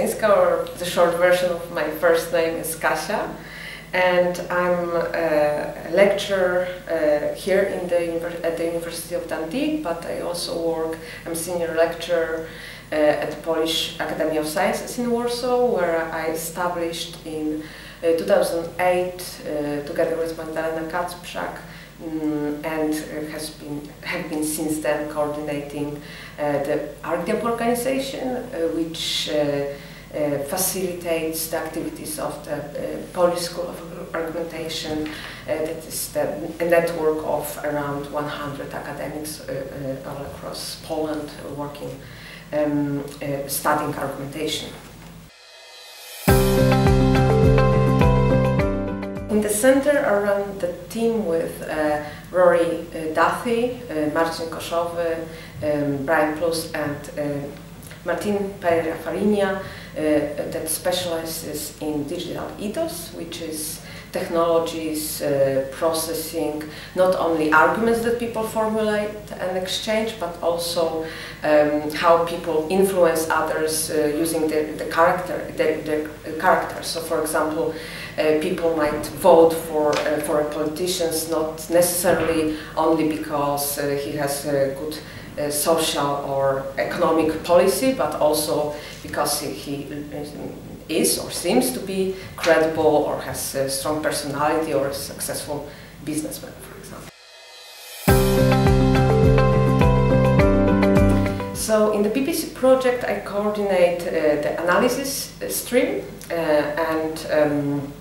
Or the short version of my first name is Kasia. And I'm a lecturer uh, here in the, at the University of Dundee, but I also work, I'm senior lecturer uh, at the Polish Academy of Sciences in Warsaw, where I established in uh, 2008, uh, together with Magdalena Kacprzak, um, and has been have been since then coordinating uh, the ArgDiaP organization, which uh, facilitates the activities of the uh, Polish School of Argumentation. Uh, that is the, a network of around 100 academics all across Poland working, um, studying argumentation. In the center around the team with uh, Rory uh, Duthie, uh, Marcin Koszowy, um, Brian Plüss and Martin Pereira Farinha, uh, that specializes in digital ethos, which is technologies, uh, processing, not only arguments that people formulate and exchange, but also um, how people influence others uh, using their, the character, character. So, for example, uh, people might vote for uh, for politicians not necessarily only because uh, he has a good uh, social or economic policy, but also because he, he, is or seems to be credible or has a strong personality or a successful businessman, for example. So in the BBC project, I coordinate uh, the analysis uh, stream uh, and um,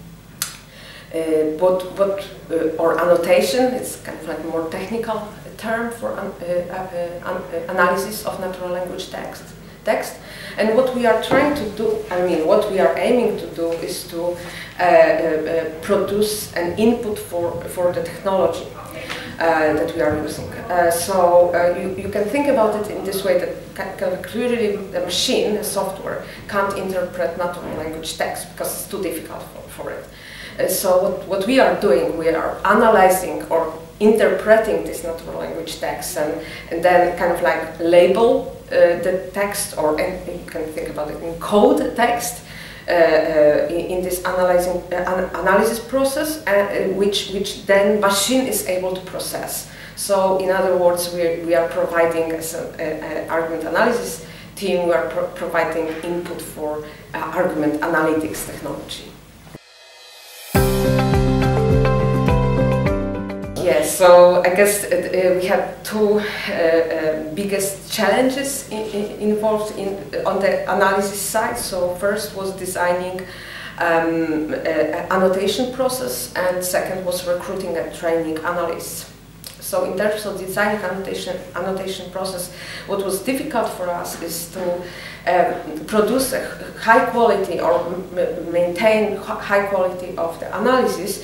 uh, what, what uh, or annotation, it's kind of like more technical term for an, uh, analysis of natural language text. Text, and what we are trying to do, I mean, what we are aiming to do is to uh, uh, produce an input for, for the technology uh, that we are using. so you, you can think about it in this way that clearly the machine, the software, can't interpret natural language text because it's too difficult for, for it. Uh, so what, what we are doing, we are analyzing or interpreting this natural language text and, and then kind of like label uh, the text or and you can think about it encode the text uh, uh, in, in, this analyzing uh, analysis process uh, which which then machine is able to process. So in other words we, we are providing as an argument analysis team we are pro providing input for argument analytics technology Yes, so I guess uh, uh we have two uh, uh, biggest challenges in, in involved in on the analysis side. So first was designing um, annotation process, and second was recruiting and training analysts. So in terms of designing annotation annotation process, what was difficult for us is to um, produce a high quality or maintain high quality of the analysis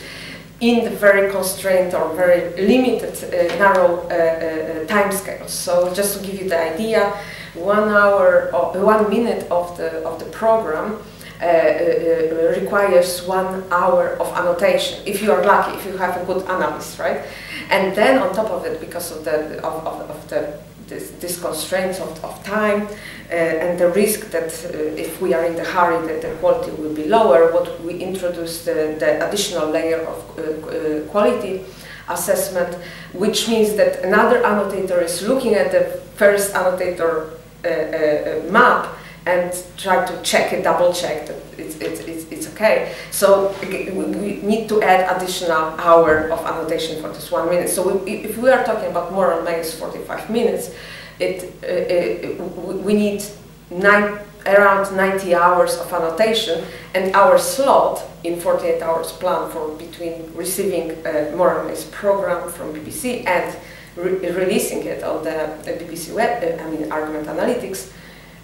in the very constrained or very limited, uh, narrow uh, uh, time scales. So just to give you the idea, one hour, or one minute of the of the program uh, uh, requires one hour of annotation. If you are lucky, if you have a good analyst, right? And then on top of it, because of the of, of, of the this, this constraints of, of time uh, and the risk that uh, if we are in the hurry that the quality will be lower, what we introduce the, the additional layer of uh, uh quality assessment, which means that another annotator is looking at the first annotator uh, map and try to check it, double check that it's, it's, it's, it's okay. So we need to add additional hour of annotation for this one minute. So we, if we are talking about more or less 45 minutes, it, uh, it we need nine, around 90 hours of annotation and our slot in 48 hours plan for between receiving a more or less program from BBC and re releasing it on the, the BBC web, uh, I mean argument analytics,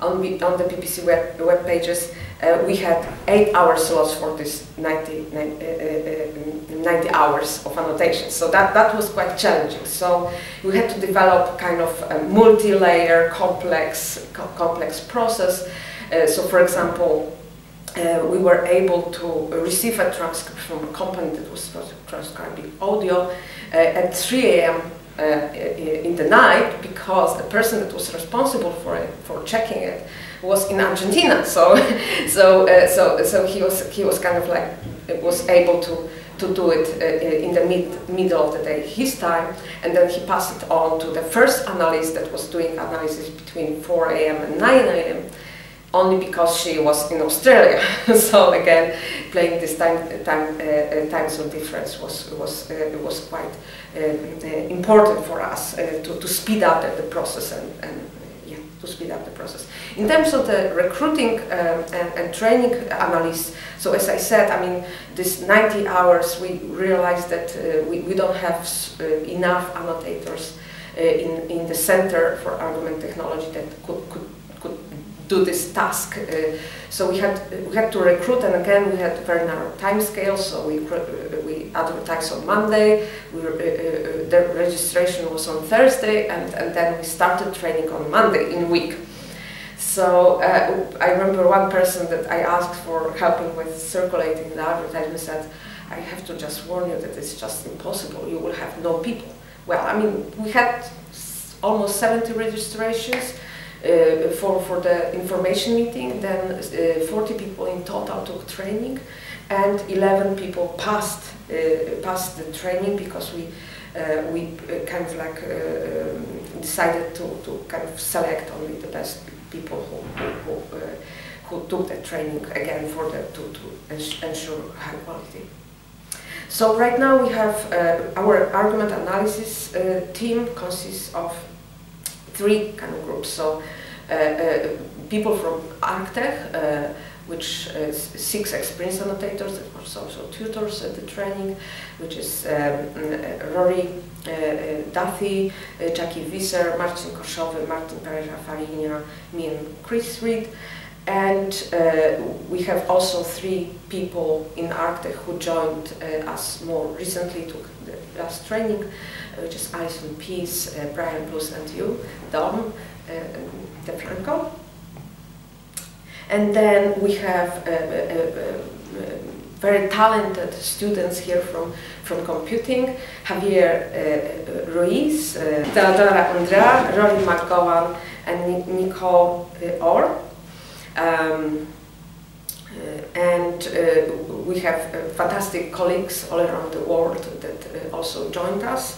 on, on the BBC web, web pages, uh, we had eight hour slots for this 90, 90, uh, uh, 90 hours of annotation. So that, that was quite challenging. So we had to develop kind of a multi-layer, complex, co complex process. Uh, so for example, uh, we were able to receive a transcript from a company that was transcribing audio uh, at 3 a.m. Uh, in the night because the person that was responsible for it, for checking it, was in Argentina. So, so, uh, so, so he was he was kind of like was able to to do it uh, in the mid, middle of the day his time, and then he passed it on to the first analyst that was doing analysis between 4 a.m. and 9 a.m. Only because she was in Australia, so again, playing this time time uh, time zone difference was was uh, was quite um, important for us to, to speed up the, process and, and to speed up the process. In terms of the recruiting um, and, and, training analysts, so as I said, I mean, this 90 hours, we realized that uh, we, we don't have uh, enough annotators uh, in, in the center for argument technology that could, could do this task. Uh, so we had we had to recruit, and again we had very narrow time scales. So we uh, we advertised on Monday. We, uh, uh, the registration was on Thursday, and, and then we started training on Monday in week. So uh, I remember one person that I asked for helping with circulating the advertisement said, "I have to just warn you that it's just impossible. You will have no people." Well, I mean, we had almost 70 registrations uh, for, for the information meeting, then uh, 40 people in total took training and 11 people passed, uh, passed the training because we, we kind of like um, decided to, to kind of select only the best people who, who, who, who took the training again for the, to, to ensure high quality. So right now we have uh, our argument analysis uh, team consists of three kind of groups. So uh, uh, people from ARG-tech, uh, which is six experienced annotators that were also tutors at the training, which is um, Rory uh, Duthie, uh, Jacky Visser, Marcin Koszowy, Martin Pereira Farinha, me and Chris Reed. And uh, we have also three people in ARG-tech who joined us more recently last training, which is Alison Pease, Brian Bruce Plüss and you, Dom, De Franco. And then we have uh, uh, uh, very talented students here from, from computing, Javier uh, Ruiz, uh, Theodora Andrea, Rory McGowan, and Nicole uh, Orr. Um, uh, and uh, we have fantastic colleagues all around the world that also joined us.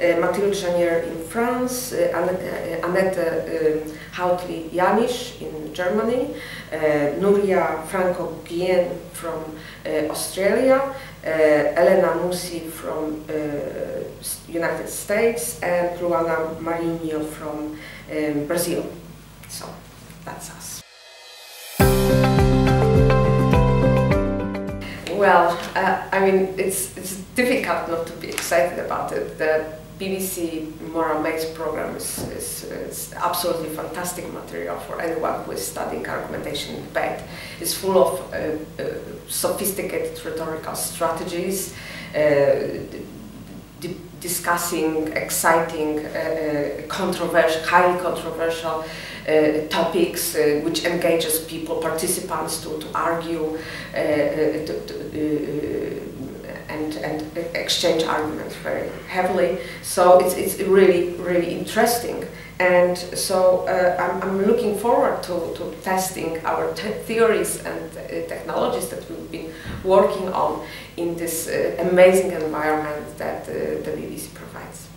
Uh, Mathilde Janier in France, uh, uh, Annette Hautli-Janisz in Germany, Nuria Franco Guillen from Australia, Elena Musi from United States, and Luana Marinho from um, Brazil. So that's us. Well, uh, I mean, it's, it's difficult not to be excited about it. The BBC Moral Maze program is, is, is, absolutely fantastic material for anyone who is studying argumentation and debate. It's full of uh, uh, sophisticated rhetorical strategies, uh, discussing exciting, uh, uh, controversial, highly controversial uh, topics which engages people, participants to, to argue, to, to, and, and exchange arguments very heavily. So it's, it's really, really interesting. And so uh, I'm, I'm looking forward to, to testing our te theories and uh, technologies that we've been working on in this uh, amazing environment that uh, the BBC provides.